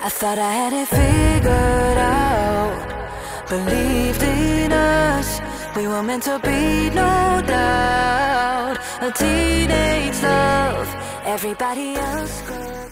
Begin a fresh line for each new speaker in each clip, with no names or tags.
I thought I had it figured out. Believed in us, we were meant to be, no doubt. A teenage love, everybody else could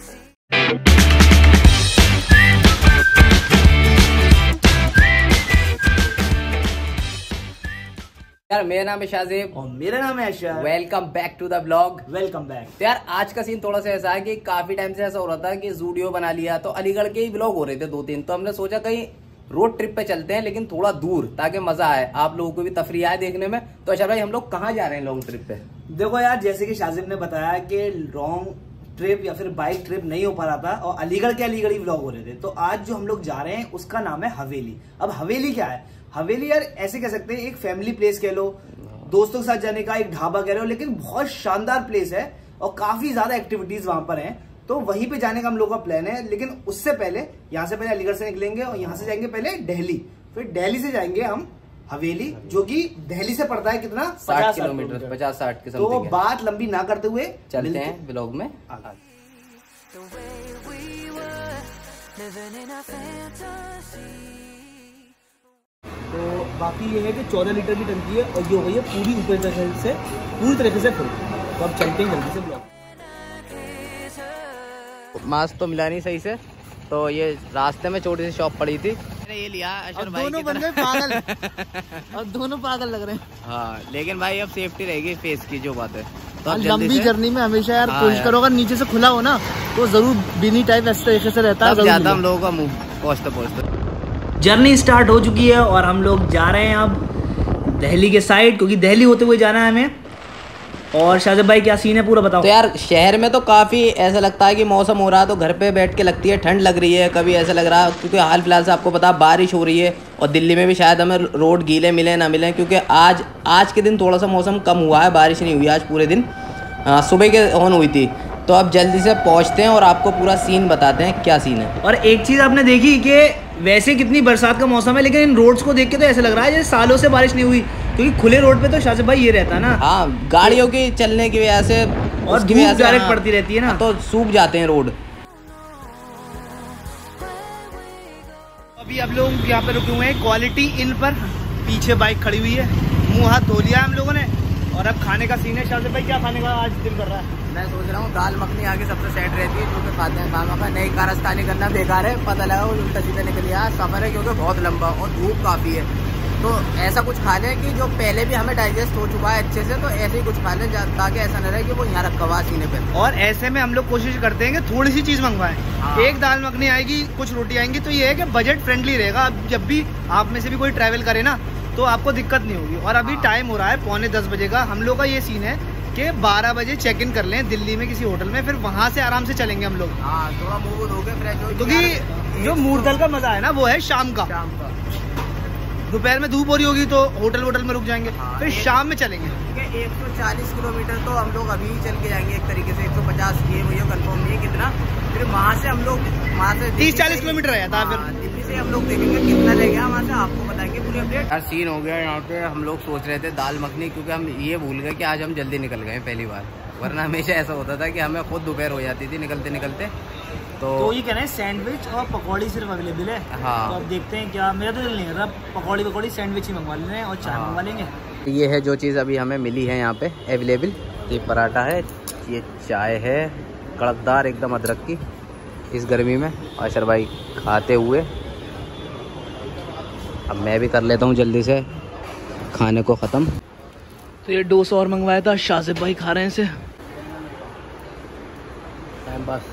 यार मेरा नाम है शाहजेब
और मेरा नाम है Ashar
welcome back to the blog
welcome back
तो यार आज का सीन थोड़ा सा ऐसा है कि काफ़ी टाइम से ऐसा हो रहा था कि जूडियो बना लिया तो अलीगढ़ के ही ब्लॉग हो रहे थे दो तीन तो हमने सोचा कहीं रोड ट्रिप पे चलते हैं लेकिन थोड़ा दूर ताकि मज़ा आए। आप लोगों को भी तफरी आए देखने में। तो अशर भाई हम लोग कहाँ जा रहे हैं लॉन्ग ट्रिप पे?
देखो यार जैसे कि शाजिब ने बताया कि लॉन्ग ट्रिप या फिर बाइक ट्रिप नहीं हो पा रहा था और अलीगढ़ के अलीगढ़ ही ब्लॉग हो रहे थे। तो आज जो हम लोग जा रहे हैं उसका नाम है हवेली। अब हवेली क्या है? हवेली यार ऐसे कह सकते हैं एक फैमिली प्लेस कह लो दोस्तों के साथ जाने का एक ढाबा कह लो लेकिन बहुत शानदार प्लेस है और काफ़ी ज़्यादा एक्टिविटीज़ वहाँ पर हैं। तो वहीं पे जाने का हम लोग का प्लान है लेकिन उससे पहले यहाँ से पहले अलीगढ़ से निकलेंगे और यहाँ से जाएँगे पहले दिल्ली फिर दिल्ली से जाएँगे हम हवेली जो कि दिल्ली से पड़ता है कितना?
साठ किलोमीटर पचास साठ के
तो बात लंबी ना करते हुए
चलते हैं ब्लॉग में।
The
बाकी ये है कि चौदह लीटर की टंकी है और ये हो गई है पूरी ऊपर तरीके से पूरी तरीके से फुल तो अब चलते हैं जल्दी से ब्लॉक
मास्क तो मिला नहीं सही से। तो ये रास्ते में छोटी सी शॉप पड़ी थी। मैंने ये लिया अशर भाई
दोनों बन गए पागल। और दोनों पागल लग रहे हैं।
हाँ लेकिन भाई अब सेफ्टी रहेगी फेस की जो बात है। तो
लंबी जर्नी में हमेशा यार
हाँ
कोशिश करो अगर नीचे से खुला हो ना तो ज़रूर बिनी टाइप ऐसे तरीके से रहता है
हम लोगों का मुँह पहुँचते पहुँचते
जर्नी स्टार्ट हो चुकी है और हम लोग जा रहे हैं अब दिल्ली के साइड क्योंकि दिल्ली होते हुए जाना है हमें। और शाहजब भाई क्या सीन है पूरा बताओ।
तो यार शहर में तो काफ़ी ऐसा लगता है कि मौसम हो रहा है तो घर पे बैठ के लगती है ठंड लग रही है कभी ऐसा लग रहा है क्योंकि हाल फ़िलहाल से आपको पता बारिश हो रही है और दिल्ली में भी शायद हमें रोड गीले मिले ना मिले क्योंकि आज आज के दिन थोड़ा सा मौसम कम हुआ है बारिश नहीं हुई आज पूरे दिन। आ, सुबह के ऑन हुई थी। तो अब जल्दी से पहुँचते हैं और आपको पूरा सीन बताते हैं क्या सीन है।
और एक चीज़ आपने देखी कि वैसे कितनी बरसात का मौसम है लेकिन इन रोड्स को देख के तो ऐसा लग रहा है जैसे सालों से बारिश नहीं हुई क्योंकि खुले रोड पे तो शाहजब भाई ये रहता है ना।
हाँ गाड़ियों की चलने की वजह से
और धूप डायरेक्ट
हाँ,
पड़ती रहती है ना।
तो सूख जाते हैं रोड।
अभी अब लोग यहाँ पे रुके हुए हैं क्वालिटी इन पर पीछे बाइक खड़ी हुई है मुँह हाथ धो लिया है हम लोगों ने। और अब खाने का सीन है। शाह भाई क्या खाने का आज दिल कर रहा है?
मैं सोच रहा हूँ दाल मखनी आगे सबसे सेट रहती है जो कि खाते हैं खाना का नई कारस्तानी करना बेकार है पता लगा वो उल्टा सीधा निकल। गया सफ़र है क्योंकि बहुत लंबा और धूप काफ़ी है। तो ऐसा कुछ खा लें कि जो पहले भी हमें डाइजेस्ट हो चुका है अच्छे से तो ऐसे ही कुछ खा लें ताकि ऐसा न रहे कि वो यहाँ रखा हुआ सीने पर
और ऐसे में हम लोग कोशिश करते हैं कि थोड़ी सी चीज़ मंगवाएँ।
हाँ।
एक दाल मखनी आएगी कुछ रोटी आएँगी तो ये है कि बजट फ्रेंडली रहेगा। अब जब भी आप में से भी कोई ट्रैवल करे ना तो आपको दिक्कत नहीं होगी। और अभी
हाँ।
टाइम हो रहा है पौने दस बजे का। हम लोग का ये सीन है कि बारह बजे चेक इन कर लें दिल्ली में किसी होटल में फिर वहाँ से आराम से चलेंगे हम लोग।
हाँ थोड़ा फ्रेश हो
क्योंकि जो मूर्दल का मज़ा है ना वो है शाम का।
शाम का।
दोपहर में धूप हो रही होगी तो होटल वोटल में रुक जाएँगे।
हाँ,
फिर शाम में चलेंगे।
क्योंकि 140 किलोमीटर तो हम लोग अभी ही चल के जाएँगे एक तरीके से 150 ये भैया कंफर्म नहीं है कितना। फिर वहाँ से हम लोग वहाँ से तीस
30-40 किलोमीटर रह जाता है फिर।
दिल्ली से हम लोग देखेंगे कितना रह गया वहाँ से आपको बताएँगे पूरी अपडेट यार सीन हो गया यहाँ पे हम लोग सोच रहे थे दाल मखनी क्योंकि हम ये भूल गए कि आज हम जल्दी निकल गए पहली बार। वरना हमेशा ऐसा होता था कि हमें खुद दोपहर हो जाती थी निकलते निकलते तो
तो ये कह रहे हैं सैंडविच और पकौड़ी सिर्फ़ अवेलेबल है।
हाँ।
तो अब देखते हैं क्या मेरा तो दिल नहीं रहा पकौड़ी पकौड़ी सैंडविच ही मंगवा लेना है और चाय
हाँ।
मंगवा लेंगे।
ये है जो चीज़ अभी हमें मिली है यहाँ पे अवेलेबल ये पराठा है ये चाय है कड़कदार एकदम अदरक की इस गर्मी में अशर भाई खाते हुए। अब मैं भी कर लेता हूँ जल्दी से खाने को ख़त्म।
तो ये डोसा और मंगवाया था शाजिब भाई खा रहे हैं इसे।
बस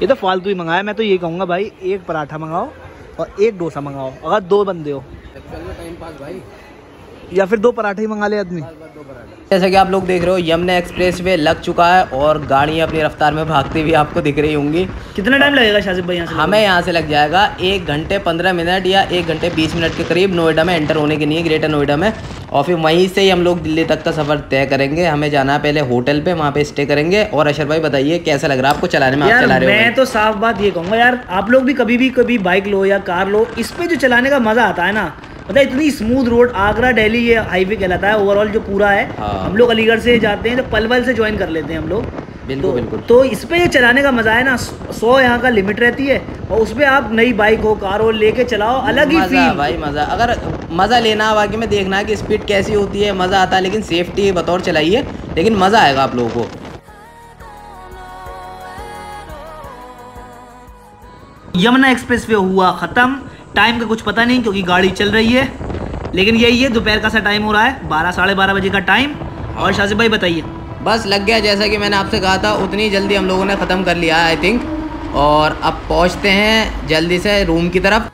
ये तो फालतू ही मंगाया। मैं तो ये कहूँगा भाई, एक पराठा मंगाओ और एक डोसा मंगाओ, अगर दो बंदे हो।
टाइम पास भाई।
या फिर दो पराठे ही मंगा ले आदमी?
जैसा कि आप लोग देख रहे हो यमुना एक्सप्रेस वे लग चुका है और गाड़ियाँ अपनी रफ्तार में भागती हुई आपको दिख रही होंगी।
कितना टाइम लगेगा शाजिब भाई यहाँ से?
हमें यहाँ से लग जाएगा एक घंटे पंद्रह मिनट या एक घंटे बीस मिनट के करीब नोएडा में एंटर होने के लिए ग्रेटर नोएडा में। और फिर वहीं से ही हम लोग दिल्ली तक का सफ़र तय करेंगे। हमें जाना है पहले होटल पे वहाँ पे स्टे करेंगे। और अशर भाई बताइए कैसा लग रहा है आपको चलाने में? आप चला रहे हो
मैं तो साफ़ बात ये कहूँगा यार आप लोग भी कभी भी कभी बाइक लो या कार लो इस पे जो चलाने का मज़ा आता है ना मतलब इतनी स्मूथ रोड आगरा दिल्ली ये हाईवे कहलाता है ओवरऑल जो पूरा है
हाँ।
हम लोग अलीगढ़ से जाते हैं तो पलवल से ज्वाइन कर लेते हैं हम लोग।
बिल्कुल
तो,
बिल्कुल।
तो इस पे चलाने का मज़ा है ना सौ यहाँ का लिमिट रहती है और उस पर आप नई बाइक हो कार हो लेके चलाओ अलग ही
मज़ा
फील
भाई मज़ा। अगर मज़ा लेना है बाकी में देखना है कि स्पीड कैसी होती है मज़ा आता है लेकिन सेफ्टी बतौर चलाइए लेकिन मज़ा आएगा आप लोगों को।
यमुना एक्सप्रेस वे हुआ ख़त्म टाइम का कुछ पता नहीं, क्योंकि गाड़ी चल रही है। लेकिन यही है, दोपहर का सा टाइम हो रहा है। बारह, साढ़े बारह बजे का टाइम और शाजिब भाई, बताइए।
बस लग गया, जैसा कि मैंने आपसे कहा था, उतनी जल्दी हम लोगों ने ख़त्म कर लिया आई थिंक और अब पहुँचते हैं जल्दी से रूम की तरफ़।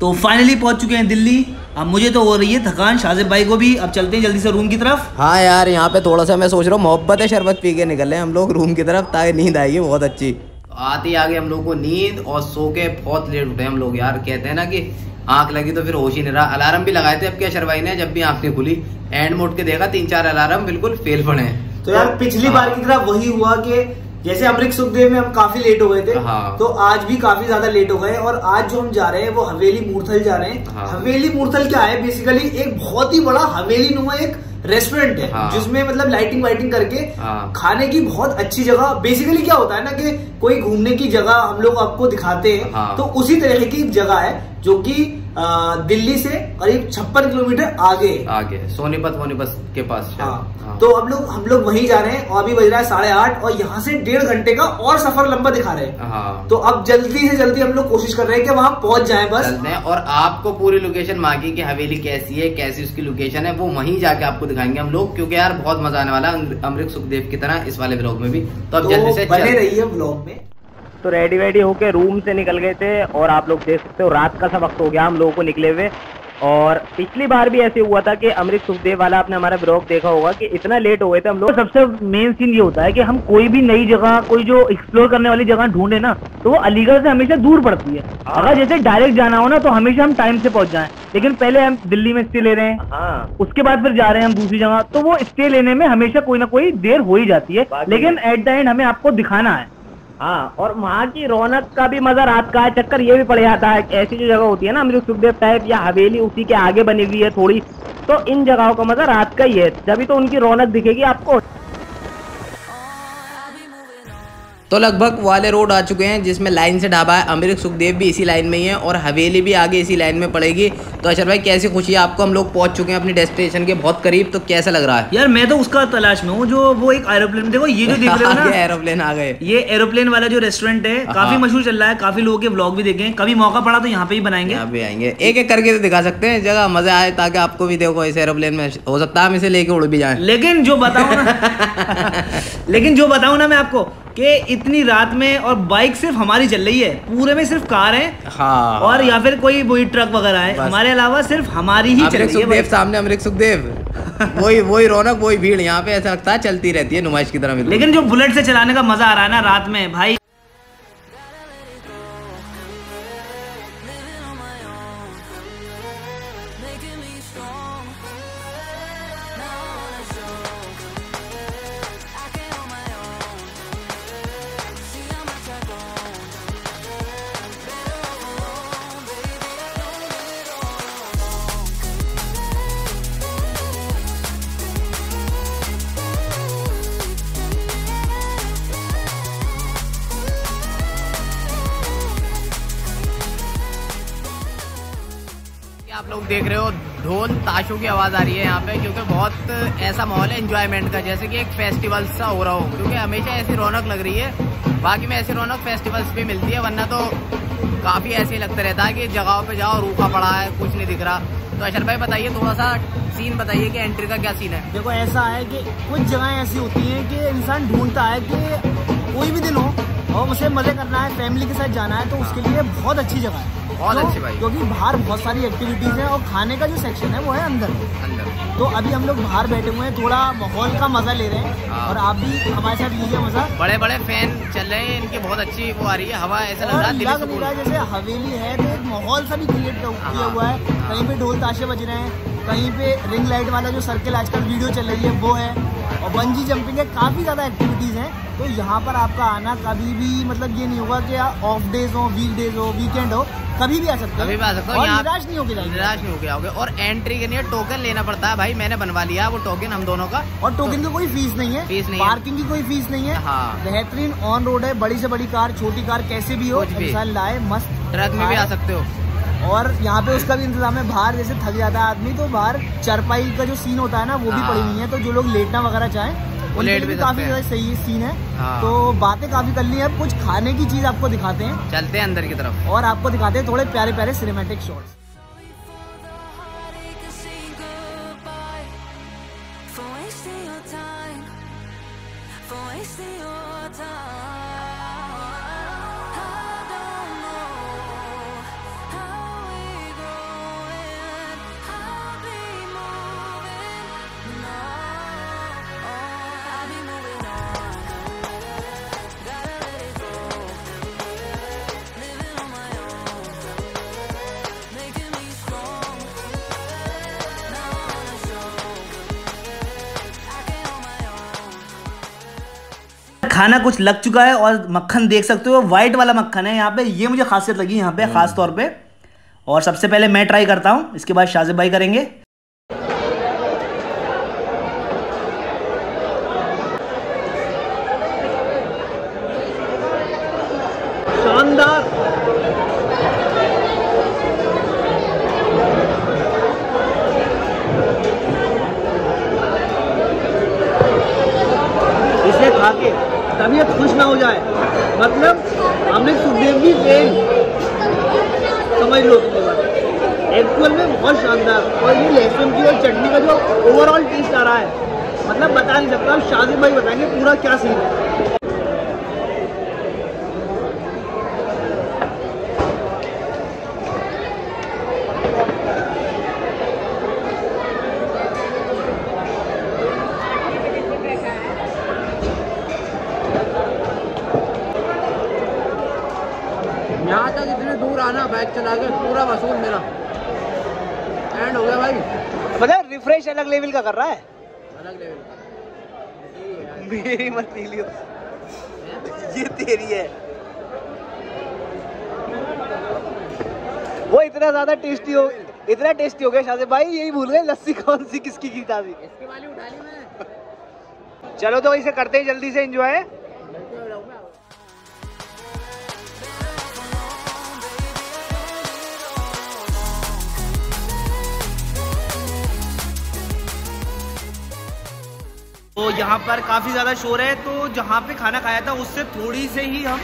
तो फाइनली पहुँच चुके हैं दिल्ली। अब मुझे तो हो रही है थकान शाजिब भाई को भी। अब चलते हैं जल्दी से रूम की तरफ़।
हाँ यार यहाँ पे थोड़ा सा मैं सोच रहा हूँ मोहब्बत है शरबत पी के निकल हम लोग रूम की तरफ़। ताकि नींद आएगी बहुत अच्छी। आती आगे हम लोग को नींद और सो के बहुत लेट उठे हम लोग यार। कहते हैं ना कि आँख लगी तो फिर होश ही नहीं रहा। अलार्म भी लगाए थे अब क्या शर्वाई ने? जब भी आँख नहीं खुली। एंड मोड के देखा तीन चार अलार्म बिल्कुल फेल पड़े हैं।
तो यार पिछली
हाँ।
बार की तरह वही हुआ कि जैसे अमृत सुखदेव में हम काफ़ी लेट हो गए थे
हाँ।
तो आज भी काफ़ी ज़्यादा लेट हो गए और आज जो हम जा रहे हैं वो हवेली मूर्थल जा रहे हैं
हाँ।
हवेली मूर्थल क्या है बेसिकली एक बहुत ही बड़ा हवेली नुमा एक रेस्टोरेंट है
हाँ।
जिसमें मतलब लाइटिंग वाइटिंग करके
हाँ।
खाने की बहुत अच्छी जगह बेसिकली क्या होता है ना कि कोई घूमने की जगह हम लोग आपको दिखाते हैं
हाँ।
तो उसी तरह की जगह है जो कि दिल्ली से करीब छप्पन किलोमीटर आगे।
आगे सोनीपत वोनीपत के पास
हाँ
हाँ।
तो हम लोग हम लोग वहीं जा रहे हैं और अभी बज रहा है साढ़े आठ और यहाँ से डेढ़ घंटे का और सफ़र लंबा दिखा रहे हैं।
हाँ।
तो अब जल्दी से जल्दी हम लोग कोशिश कर रहे हैं कि वहाँ पहुँच जाए बस।
और आपको पूरी लोकेशन मांगी की हवेली कैसी है कैसी उसकी लोकेशन है वो वहीं जाके आपको दिखाएँगे हम लोग क्योंकि यार बहुत मज़ा आने वाला है अमृत सुखदेव की तरह इस वाले ब्लॉग में भी। तो अब
तो
जल्दी से
बने
चल-
रहिए ब्लॉग में।
तो रेडी वेडी होके रूम से निकल गए थे और आप लोग देख सकते हो रात का सा वक्त हो गया हम लोगों को निकले हुए। और पिछली बार भी ऐसे हुआ था कि अमृत सुखदेव वाला आपने हमारा ब्लॉग देखा होगा कि इतना लेट हो गए थे हम लोग। सबसे मेन सीन ये होता है कि हम कोई भी नई जगह कोई जो एक्सप्लोर करने वाली जगह ढूंढे ना तो वो अलीगढ़ से हमेशा दूर पड़ती है। अगर जैसे डायरेक्ट जाना हो ना तो हमेशा हम टाइम से पहुँच जाए। लेकिन पहले हम दिल्ली में स्टे ले रहे हैं।
हाँ।
उसके बाद फिर जा रहे हैं हम दूसरी जगह। तो वो स्टे लेने में हमेशा कोई ना कोई देर हो ही जाती है। लेकिन एट द एंड हमें आपको दिखाना है। हाँ और वहाँ की रौनक का भी मज़ा रात का है। चक्कर ये भी पड़ जाता है ऐसी जो जगह होती है ना, अमृत सुखदेव टाइप या हवेली, उसी के आगे बनी हुई है थोड़ी। तो इन जगहों का मज़ा रात का ही है। तभी तो उनकी रौनक दिखेगी आपको।
तो लगभग वाले रोड आ चुके हैं जिसमें लाइन से ढाबा है। अमृत सुखदेव भी इसी लाइन में ही है और हवेली भी आगे इसी लाइन में पड़ेगी। तो अशर भाई कैसी खुशी है? आपको हम लोग पहुँच चुके हैं अपनी डेस्टिनेशन के बहुत करीब तो कैसा लग रहा है?
यार मैं तो उसका तलाश में हूँ जो वो एक एरोप्लेन देखो ये जो देख रहे हो ना।
एरोप्लेन आ गए।
ये एरोप्लेन वाला जो रेस्टोरेंट है काफ़ी
हाँ।
मशहूर चल रहा है काफ़ी लोगों के ब्लॉग भी देखे हैं। कभी मौका पड़ा तो यहाँ पे ही बनाएँगे।
यहाँ पे आएँगे। एक एक करके तो दिखा सकते हैं जगह मज़ा आए ताकि आपको भी देखो इस एरोप्लेन में हो सकता है हम इसे लेके उड़ भी जाए।
लेकिन जो बताऊँ ना लेकिन जो बताऊँ ना मैं आपको कि इतनी रात में और बाइक सिर्फ़ हमारी चल रही है पूरे में सिर्फ़ कार है
हाँ।
और या फिर कोई वही ट्रक वगैरह है हमारे अलावा सिर्फ़ हमारी ही चल रही है
सामने अमृत सुखदेव। वही वही रौनक वही भीड़ यहाँ पे ऐसा लगता है चलती रहती है नुमाइश की तरह
लेकिन जो बुलेट से चलाने का मज़ा आ रहा है ना रात में भाई
लोग देख रहे हो, ढोल ताशों की आवाज़ आ रही है यहाँ पे, क्योंकि बहुत ऐसा माहौल है एंजॉयमेंट का, जैसे कि एक फेस्टिवल सा हो रहा हो, क्योंकि हमेशा ऐसी रौनक लग रही है। बाकी में ऐसी रौनक फेस्टिवल्स पे मिलती है, वरना तो काफ़ी ऐसे ही लगता रहता है कि जगहों पे जाओ, रूखा पड़ा है, कुछ नहीं दिख रहा। तो अशर भाई, बताइए थोड़ा सा सीन बताइए कि एंट्री का क्या सीन है?
देखो, ऐसा है कि कुछ जगहें ऐसी होती हैं कि इंसान ढूंढता है कि कोई भी दिन हो और उसे मज़े करना है फैमिली के साथ जाना है तो उसके लिए बहुत अच्छी जगह है।
बहुत
तो,
अच्छे भाई।
क्योंकि बाहर बहुत सारी एक्टिविटीज़ है और खाने का जो सेक्शन है वो है अंदर।
अंदर।
तो अभी हम लोग बाहर बैठे हुए हैं थोड़ा माहौल का मज़ा ले रहे हैं
हाँ।
और आप भी हमारे साथ लीजिए मज़ा।
बड़े बड़े फ़ैन चल रहे हैं इनकी बहुत अच्छी वो आ रही है हवा ऐसा लग रहा है
जैसे हवेली है तो एक माहौल सा भी क्रिएट किया हुआ है। कहीं पे ढोल ताशे बज रहे हैं कहीं पे रिंग लाइट वाला जो सर्कल आजकल वीडियो चल रही है वो है। और बंजी जंपिंग है काफ़ी ज़्यादा एक्टिविटीज़ हैं। तो यहाँ पर आपका आना कभी भी मतलब ये नहीं होगा कि ऑफ़ डेज़ हो वीक डेज़ हो वीकेंड हो कभी भी आ सकते
कभी भी आ सकते हो।
निराश नहीं जाएँगे
निराश नहीं होके आओगे। और एंट्री के लिए टोकन लेना पड़ता है भाई मैंने बनवा लिया वो टोकन हम दोनों का।
और टोकन की कोई फ़ीस नहीं है।
फ़ीस नहीं
पार्किंग की कोई फ़ीस नहीं है।
हाँ।
बेहतरीन ऑन रोड है बड़ी से बड़ी कार छोटी कार कैसे भी हो इंसान लाए मस्त
ट्रक में भी आ सकते हो।
और यहाँ पे उसका भी इंतज़ाम है बाहर जैसे थक जाता है आदमी तो बाहर चरपाई का जो सीन होता है ना वो भी
हाँ।
पड़ी हुई है तो जो लोग लेटना वगैरह चाहें
वो
उनके
लेट
लिए
भी
काफ़ी
हैं।
सही सीन है
हाँ।
तो बातें काफ़ी कर ली है कुछ खाने की चीज़ आपको दिखाते हैं
चलते हैं अंदर की तरफ़
और आपको दिखाते हैं थोड़े प्यारे प्यारे cinematic shots
goodbye for wasting your time, for wasting your
खाना कुछ लग चुका है और मक्खन देख सकते हो वाइट वाला मक्खन है यहाँ पे। ये मुझे खासियत लगी यहाँ पे, खास तौर पे। और सबसे पहले मैं ट्राई करता हूँ, इसके बाद शाजिब भाई करेंगे। शानदार। खा के तबीयत खुश ना हो जाए। मतलब हमने सुखदेव की फेल समझ लो। एक्चुअल में बहुत शानदार। और ये लहसुन की और चटनी का जो ओवरऑल टेस्ट आ रहा है मतलब बता नहीं सकता। शाजिब भाई बताएँगे पूरा क्या सीन है
यहाँ तक इतने दूर आना बाइक चला के पूरा वसूल मेरा एंड हो गया भाई
मतलब रिफ्रेश अलग लेवल का कर रहा है?
अलग लेवल
मेरी मत पी लियो। ये तेरी है। वो इतना ज़्यादा टेस्टी हो इतना टेस्टी हो गया शाजिब भाई यही भूल गए लस्सी कौन सी किसकी की था चलो तो इसे करते ही जल्दी से एंजॉय
यहाँ पर काफ़ी ज़्यादा शोर है तो जहाँ पे खाना खाया था उससे थोड़ी से ही हम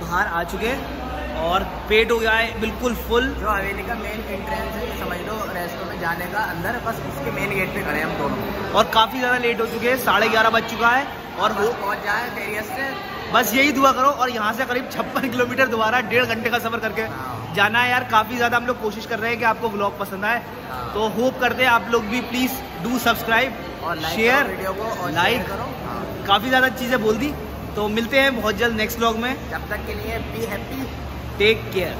बाहर आ चुके हैं और पेट हो गया है बिल्कुल फुल
जो हवेली का मेन एंट्रेंस है समझ लो रेस्टोरेंट में जाने का अंदर बस उसके मेन गेट पे खड़े हैं हम दोनों।
और काफ़ी ज़्यादा लेट हो चुके हैं साढ़े ग्यारह बज चुका है और वो
पहुँच जाए खैरियत से।
बस यही दुआ करो और यहाँ से करीब छप्पन किलोमीटर दोबारा डेढ़ घंटे का सफ़र करके
हाँ।
जाना है यार काफ़ी ज़्यादा हम लोग कोशिश कर रहे हैं कि आपको ब्लॉग पसंद आए।
हाँ।
तो होप करते हैं आप लोग भी प्लीज़ डू सब्सक्राइब
और
शेयर
वीडियो को और
लाइक
करो। हाँ।
काफ़ी ज़्यादा चीज़ें बोल दी। तो मिलते हैं बहुत जल्द नेक्स्ट ब्लॉग में।
जब तक के लिए बी हैप्पी
टेक केयर